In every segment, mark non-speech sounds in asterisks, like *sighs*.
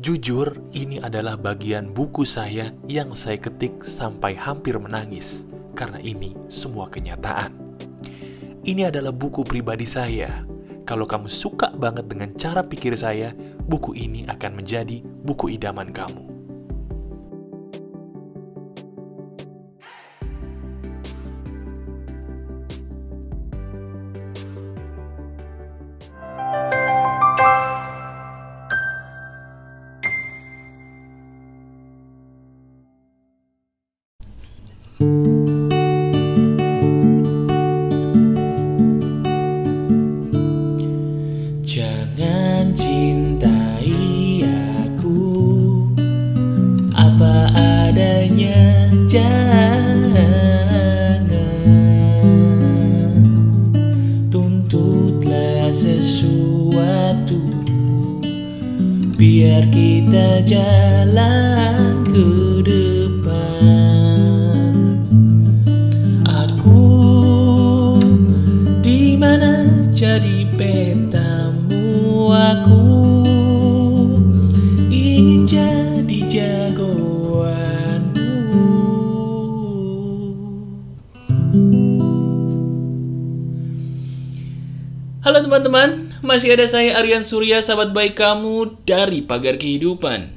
Jujur, ini adalah bagian buku saya yang saya ketik sampai hampir menangis, karena ini semua kenyataan. Ini adalah buku pribadi saya. Kalau kamu suka banget dengan cara pikir saya, buku ini akan menjadi buku idaman kamu. Jangan cintai aku. Apa adanya, jangan. Tuntutlah sesuatu. Biar kita jalan ke teman-teman, masih ada saya Aryan Surya, sahabat baik kamu dari Pagar Kehidupan.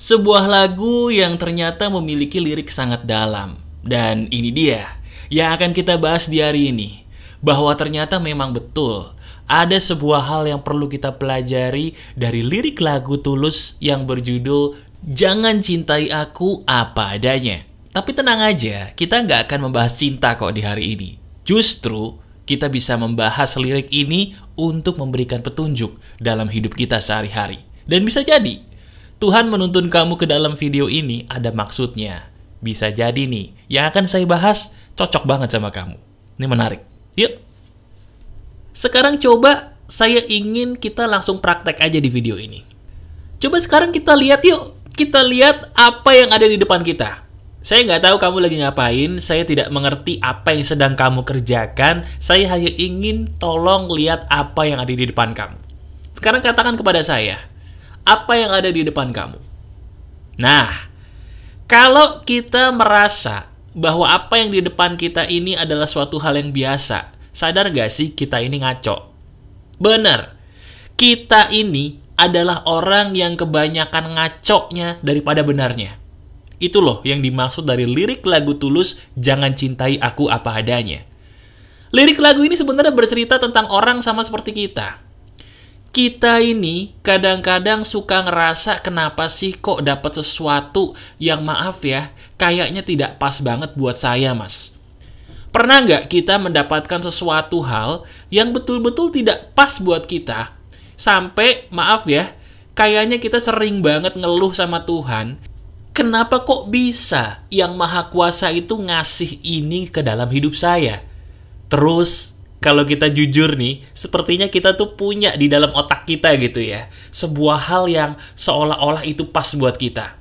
Sebuah lagu yang ternyata memiliki lirik sangat dalam. Dan ini dia yang akan kita bahas di hari ini. Bahwa ternyata memang betul ada sebuah hal yang perlu kita pelajari dari lirik lagu Tulus yang berjudul Jangan Cintai Aku Apa Adanya. Tapi tenang aja, kita nggak akan membahas cinta kok di hari ini. Justru kita bisa membahas lirik ini untuk memberikan petunjuk dalam hidup kita sehari-hari. Dan bisa jadi, Tuhan menuntun kamu ke dalam video ini ada maksudnya. Bisa jadi nih, yang akan saya bahas cocok banget sama kamu. Ini menarik. Yuk. Sekarang coba saya ingin kita langsung praktek aja di video ini. Coba sekarang kita lihat yuk. Kita lihat apa yang ada di depan kita. Saya nggak tahu kamu lagi ngapain, saya tidak mengerti apa yang sedang kamu kerjakan, saya hanya ingin tolong lihat apa yang ada di depan kamu. Sekarang katakan kepada saya, apa yang ada di depan kamu? Nah, kalau kita merasa bahwa apa yang di depan kita ini adalah suatu hal yang biasa, sadar gak sih kita ini ngaco? Benar, kita ini adalah orang yang kebanyakan ngaconya daripada benarnya. Itu loh yang dimaksud dari lirik lagu Tulus Jangan Cintai Aku Apa Adanya. Lirik lagu ini sebenarnya bercerita tentang orang sama seperti kita. Kita ini kadang-kadang suka ngerasa kenapa sih kok dapat sesuatu yang maaf ya, kayaknya tidak pas banget buat saya mas. Pernah nggak kita mendapatkan sesuatu hal yang betul-betul tidak pas buat kita, sampai maaf ya, kayaknya kita sering banget ngeluh sama Tuhan, Kenapa kok bisa yang maha kuasa itu ngasih ini ke dalam hidup saya? Terus, kalau kita jujur nih, sepertinya kita tuh punya di dalam otak kita gitu ya. Sebuah hal yang seolah-olah itu pas buat kita.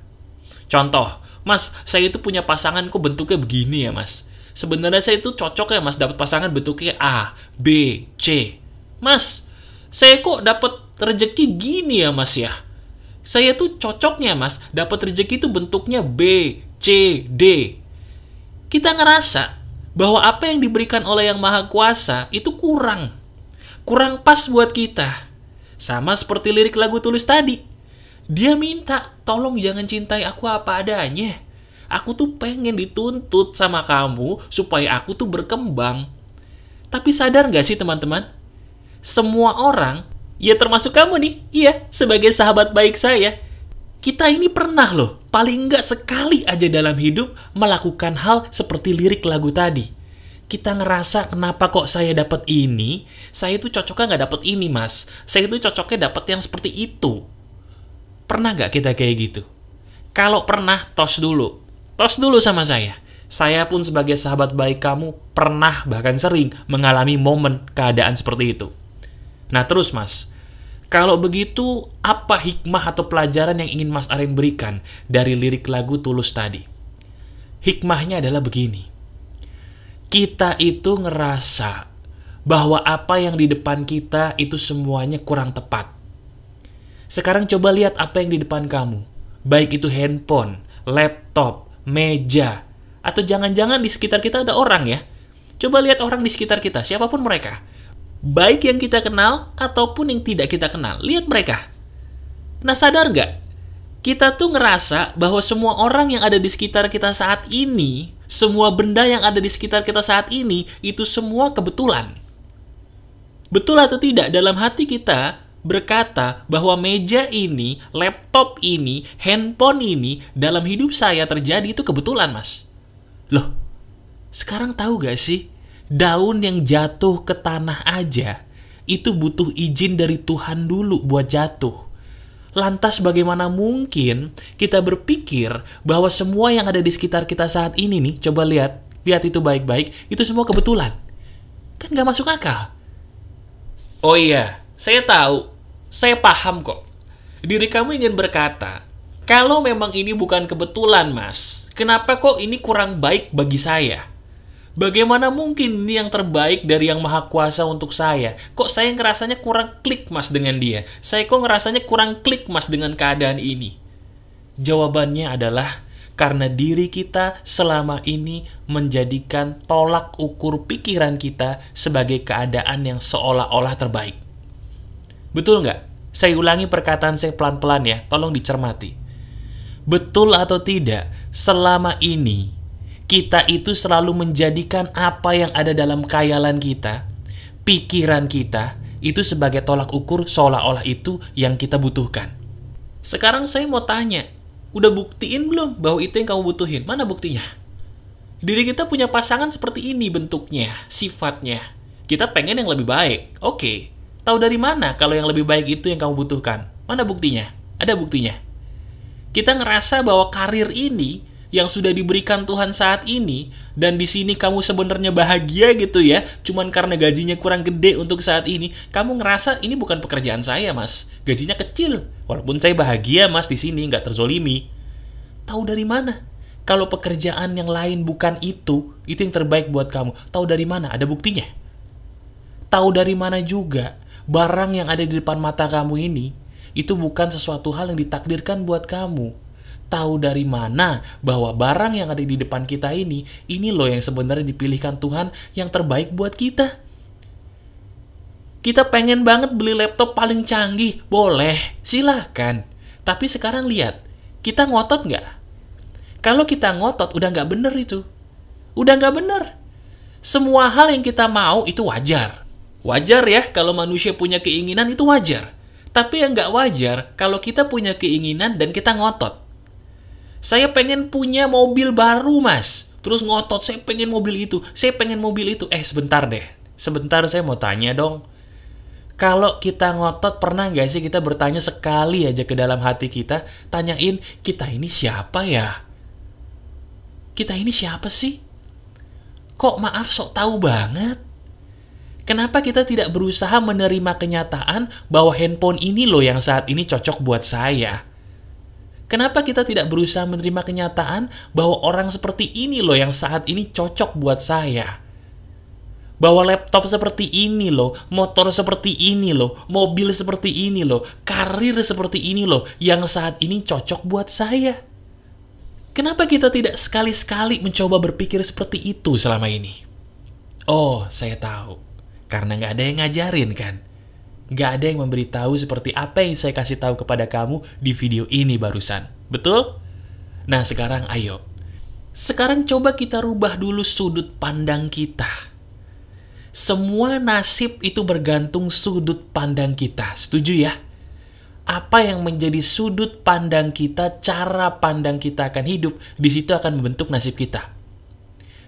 Contoh, mas, saya itu punya pasangan kok bentuknya begini ya mas. Sebenarnya saya itu cocok ya mas dapat pasangan bentuknya A, B, C. Mas, saya kok dapat rezeki gini ya mas ya? Saya tuh cocoknya mas, dapat rezeki itu bentuknya B, C, D. Kita ngerasa bahwa apa yang diberikan oleh Yang Maha Kuasa itu kurang. Kurang pas buat kita. Sama seperti lirik lagu tulis tadi. Dia minta, tolong jangan cintai aku apa adanya. Aku tuh pengen dituntut sama kamu supaya aku tuh berkembang. Tapi sadar gak sih teman-teman? Semua orang Ya termasuk kamu nih, iya, sebagai sahabat baik saya. Kita ini pernah loh, paling nggak sekali aja dalam hidup melakukan hal seperti lirik lagu tadi. Kita ngerasa kenapa kok saya dapat ini, saya itu cocoknya nggak dapat ini mas. Saya itu cocoknya dapat yang seperti itu. Pernah nggak kita kayak gitu? Kalau pernah, tos dulu. Tos dulu sama saya. Saya pun sebagai sahabat baik kamu pernah bahkan sering mengalami momen keadaan seperti itu. Nah terus mas, kalau begitu apa hikmah atau pelajaran yang ingin Mas Aren berikan dari lirik lagu Tulus tadi? Hikmahnya adalah begini. Kita itu ngerasa bahwa apa yang di depan kita itu semuanya kurang tepat. Sekarang coba lihat apa yang di depan kamu. Baik itu handphone, laptop, meja, atau jangan-jangan di sekitar kita ada orang ya. Coba lihat orang di sekitar kita, siapa pun mereka. Baik yang kita kenal ataupun yang tidak kita kenal. Lihat mereka. Nah sadar nggak? Kita tuh ngerasa bahwa semua orang yang ada di sekitar kita saat ini, semua benda yang ada di sekitar kita saat ini, itu semua kebetulan. Betul atau tidak dalam hati kita berkata bahwa meja ini, laptop ini, handphone ini dalam hidup saya terjadi itu kebetulan, Mas. Loh, sekarang tahu gak sih? Daun yang jatuh ke tanah aja itu butuh izin dari Tuhan dulu buat jatuh. Lantas bagaimana mungkin kita berpikir bahwa semua yang ada di sekitar kita saat ini nih, coba lihat, lihat itu baik-baik, itu semua kebetulan. Kan gak masuk akal. Oh iya, saya tahu, saya paham kok. Diri kamu ingin berkata, kalau memang ini bukan kebetulan mas, kenapa kok ini kurang baik bagi saya? Bagaimana mungkin ini yang terbaik dari yang maha kuasa untuk saya? Kok saya ngerasanya kurang klik mas dengan dia? Saya kok ngerasanya kurang klik mas dengan keadaan ini? Jawabannya adalah karena diri kita selama ini menjadikan tolak ukur pikiran kita sebagai keadaan yang seolah-olah terbaik. Betul nggak? Saya ulangi perkataan saya pelan-pelan ya, tolong dicermati. Betul atau tidak, selama ini kita itu selalu menjadikan apa yang ada dalam khayalan kita, pikiran kita, itu sebagai tolak ukur seolah-olah itu yang kita butuhkan. Sekarang saya mau tanya, udah buktiin belum bahwa itu yang kamu butuhin? Mana buktinya? Diri kita punya pasangan seperti ini bentuknya, sifatnya. Kita pengen yang lebih baik. Oke, tahu dari mana kalau yang lebih baik itu yang kamu butuhkan? Mana buktinya? Ada buktinya. Kita ngerasa bahwa karir ini yang sudah diberikan Tuhan saat ini dan di sini kamu sebenarnya bahagia gitu ya cuman karena gajinya kurang gede untuk saat ini kamu ngerasa ini bukan pekerjaan saya mas. Gajinya kecil walaupun saya bahagia mas di sini nggak terzolimi. Tahu dari mana? Kalau pekerjaan yang lain bukan itu itu yang terbaik buat kamu. Tahu dari mana? Ada buktinya. Tahu dari mana juga? Barang yang ada di depan mata kamu ini itu bukan sesuatu hal yang ditakdirkan buat kamu tahu dari mana bahwa barang yang ada di depan kita ini, ini loh yang sebenarnya dipilihkan Tuhan yang terbaik buat kita. Kita pengen banget beli laptop paling canggih, boleh, silahkan. Tapi sekarang lihat, kita ngotot nggak? Kalau kita ngotot, udah nggak bener itu. Udah nggak bener. Semua hal yang kita mau itu wajar. Wajar ya kalau manusia punya keinginan itu wajar. Tapi yang nggak wajar kalau kita punya keinginan dan kita ngotot. Saya pengen punya mobil baru, Mas. Terus ngotot, saya pengen mobil itu, saya pengen mobil itu. Eh, sebentar deh. Sebentar saya mau tanya dong. Kalau kita ngotot, pernah nggak sih kita bertanya sekali aja ke dalam hati kita, tanyain, kita ini siapa ya? Kita ini siapa sih? Kok maaf sok tahu banget? Kenapa kita tidak berusaha menerima kenyataan bahwa handphone ini loh yang saat ini cocok buat saya? Kenapa kita tidak berusaha menerima kenyataan bahwa orang seperti ini loh yang saat ini cocok buat saya? Bahwa laptop seperti ini loh, motor seperti ini loh, mobil seperti ini loh, karir seperti ini loh yang saat ini cocok buat saya. Kenapa kita tidak sekali-sekali mencoba berpikir seperti itu selama ini? Oh, saya tahu. Karena nggak ada yang ngajarin kan? Gak ada yang memberitahu seperti apa yang saya kasih tahu kepada kamu di video ini barusan. Betul? Nah sekarang ayo. Sekarang coba kita rubah dulu sudut pandang kita. Semua nasib itu bergantung sudut pandang kita. Setuju ya? Apa yang menjadi sudut pandang kita, cara pandang kita akan hidup, di situ akan membentuk nasib kita.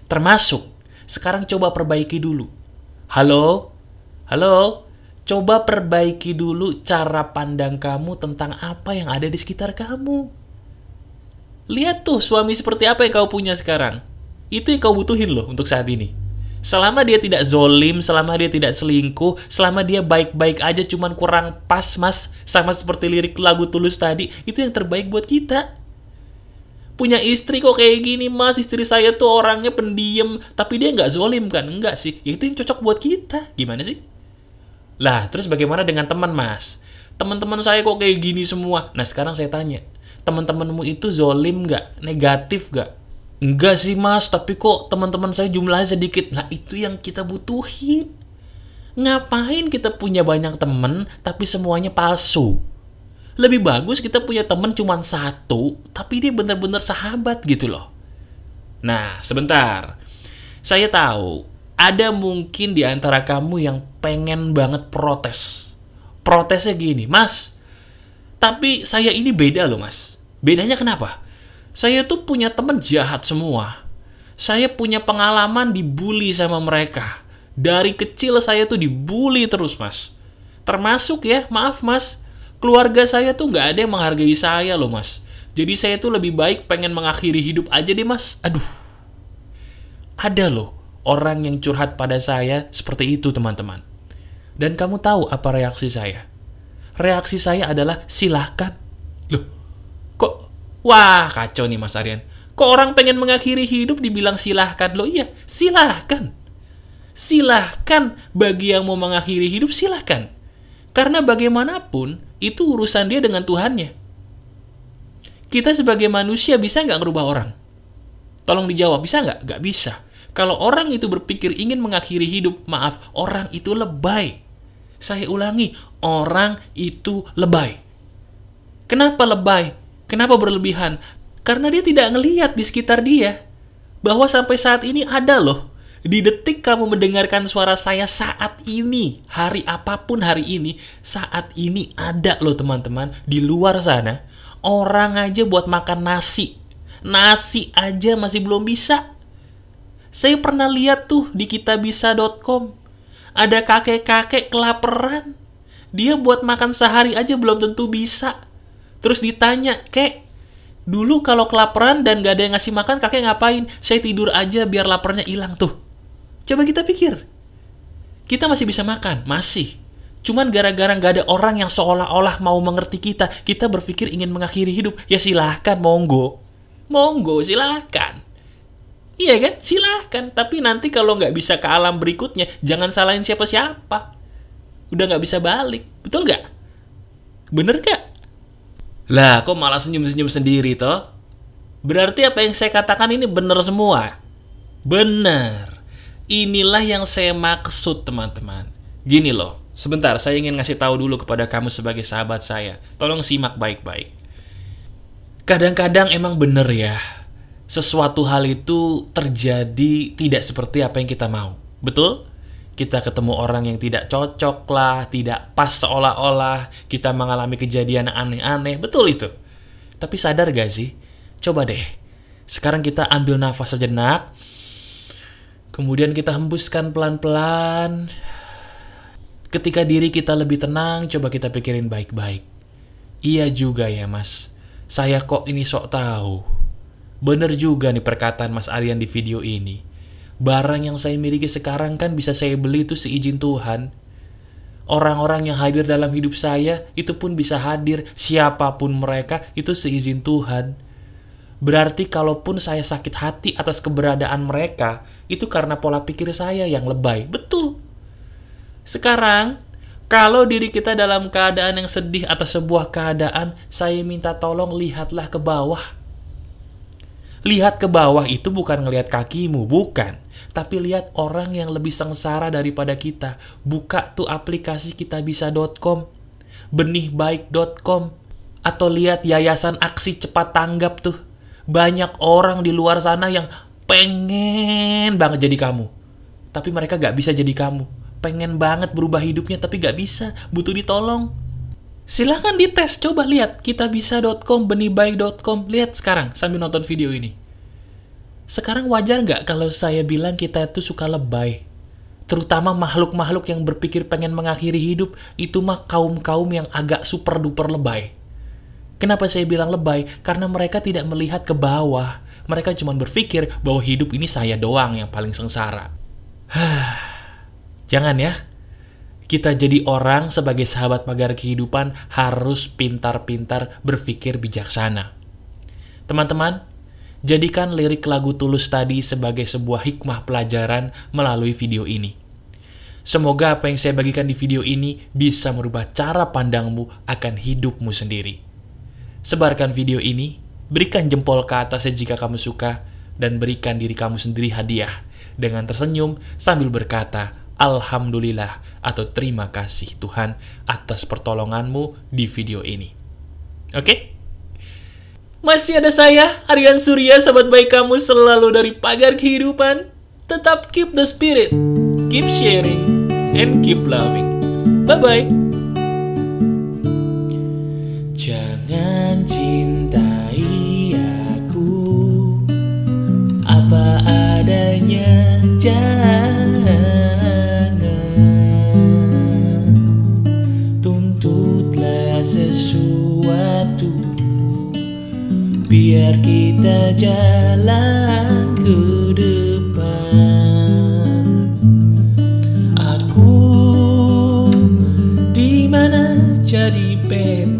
Termasuk, sekarang coba perbaiki dulu. Halo? Halo? Coba perbaiki dulu cara pandang kamu tentang apa yang ada di sekitar kamu. Lihat tuh suami seperti apa yang kau punya sekarang. Itu yang kau butuhin loh untuk saat ini. Selama dia tidak zolim, selama dia tidak selingkuh, selama dia baik-baik aja cuman kurang pas mas, sama seperti lirik lagu tulus tadi, itu yang terbaik buat kita. Punya istri kok kayak gini mas, istri saya tuh orangnya pendiam, tapi dia nggak zolim kan? Enggak sih, ya itu yang cocok buat kita. Gimana sih? Lah, terus bagaimana dengan teman, Mas? teman-teman saya kok kayak gini semua. Nah sekarang saya tanya, teman-temanmu itu zolim nggak? Negatif nggak? Enggak sih mas, tapi kok teman-teman saya jumlahnya sedikit. Nah itu yang kita butuhin. Ngapain kita punya banyak temen tapi semuanya palsu? Lebih bagus kita punya temen cuma satu, tapi dia bener-bener sahabat gitu loh. Nah, sebentar. Saya tahu ada mungkin di antara kamu yang pengen banget protes. Protesnya gini, Mas. Tapi saya ini beda loh, Mas. Bedanya kenapa? Saya tuh punya temen jahat semua. Saya punya pengalaman dibully sama mereka. Dari kecil saya tuh dibully terus, Mas. Termasuk ya, maaf, Mas. Keluarga saya tuh nggak ada yang menghargai saya loh, Mas. Jadi saya tuh lebih baik pengen mengakhiri hidup aja deh, Mas. Aduh. Ada loh orang yang curhat pada saya seperti itu, teman-teman. Dan kamu tahu apa reaksi saya? Reaksi saya adalah silahkan. Loh, kok Wah, kacau nih Mas Aryan. Kok orang pengen mengakhiri hidup dibilang silahkan? Loh iya, silahkan. Silahkan bagi yang mau mengakhiri hidup, silahkan. Karena bagaimanapun, itu urusan dia dengan Tuhannya. Kita sebagai manusia bisa nggak ngerubah orang? Tolong dijawab, bisa nggak? Nggak bisa. Kalau orang itu berpikir ingin mengakhiri hidup, maaf, orang itu lebay. Saya ulangi, orang itu lebay. Kenapa lebay? Kenapa berlebihan? Karena dia tidak ngelihat di sekitar dia bahwa sampai saat ini ada loh. Di detik kamu mendengarkan suara saya saat ini, hari apa pun hari ini, saat ini ada loh teman-teman di luar sana. Orang aja buat makan nasi. Nasi aja masih belum bisa. Saya pernah lihat tuh di kitabisa.com. Ada kakek-kakek kelaparan. Dia buat makan sehari aja belum tentu bisa Terus ditanya, kek, dulu kalau kelaparan dan gak ada yang ngasih makan, kakek ngapain? Saya tidur aja biar laparnya hilang tuh. Coba kita pikir. Kita masih bisa makan, masih. Cuman gara-gara gak ada orang yang seolah-olah mau mengerti kita, kita berpikir ingin mengakhiri hidup. Ya silahkan, monggo. Monggo, silahkan. Iya kan? Silahkan. Tapi nanti kalau nggak bisa ke alam berikutnya, jangan salahin siapa-siapa. Udah nggak bisa balik. Betul nggak? Bener gak? Lah, kok malah senyum-senyum sendiri toh? Berarti apa yang saya katakan ini benar semua? Benar. Inilah yang saya maksud, teman-teman. Gini loh, sebentar saya ingin ngasih tahu dulu kepada kamu sebagai sahabat saya. Tolong simak baik-baik. Kadang-kadang emang bener ya, sesuatu hal itu terjadi tidak seperti apa yang kita mau. Betul? kita ketemu orang yang tidak cocok lah, tidak pas seolah-olah kita mengalami kejadian aneh-aneh. Betul itu. Tapi sadar gak sih? Coba deh. Sekarang kita ambil nafas sejenak. Kemudian kita hembuskan pelan-pelan. Ketika diri kita lebih tenang, coba kita pikirin baik-baik. Iya juga ya mas. Saya kok ini sok tahu. Bener juga nih perkataan Mas Aryan di video ini barang yang saya miliki sekarang kan bisa saya beli itu seizin Tuhan. Orang-orang yang hadir dalam hidup saya itu pun bisa hadir siapa pun mereka itu seizin Tuhan. Berarti kalaupun saya sakit hati atas keberadaan mereka, itu karena pola pikir saya yang lebay. Betul. Sekarang, kalau diri kita dalam keadaan yang sedih atas sebuah keadaan, saya minta tolong lihatlah ke bawah Lihat ke bawah itu bukan ngelihat kakimu, bukan. Tapi lihat orang yang lebih sengsara daripada kita. Buka tuh aplikasi kitabisa.com, benihbaik.com, atau lihat yayasan aksi cepat tanggap tuh. Banyak orang di luar sana yang pengen banget jadi kamu. Tapi mereka gak bisa jadi kamu. Pengen banget berubah hidupnya tapi gak bisa, butuh ditolong. Silahkan dites, coba lihat kitabisa.com, benihbaik.com, lihat sekarang sambil nonton video ini. Sekarang wajar nggak kalau saya bilang kita itu suka lebay? Terutama makhluk-makhluk yang berpikir pengen mengakhiri hidup, itu mah kaum-kaum yang agak super duper lebay. Kenapa saya bilang lebay? Karena mereka tidak melihat ke bawah. Mereka cuma berpikir bahwa hidup ini saya doang yang paling sengsara. *sighs* Jangan ya, kita jadi orang sebagai sahabat pagar kehidupan harus pintar-pintar berpikir bijaksana. Teman-teman, jadikan lirik lagu Tulus tadi sebagai sebuah hikmah pelajaran melalui video ini. Semoga apa yang saya bagikan di video ini bisa merubah cara pandangmu akan hidupmu sendiri. Sebarkan video ini, berikan jempol ke atasnya jika kamu suka, dan berikan diri kamu sendiri hadiah dengan tersenyum sambil berkata, Alhamdulillah atau terima kasih Tuhan atas pertolonganmu di video ini. Oke? Masih ada saya, Aryan Surya, sahabat baik kamu selalu dari pagar kehidupan. Tetap keep the spirit, keep sharing, and keep loving. Bye-bye. Jangan cintai aku apa adanya, jangan sesuatu biar kita jalan ke depan. Aku di mana jadi peta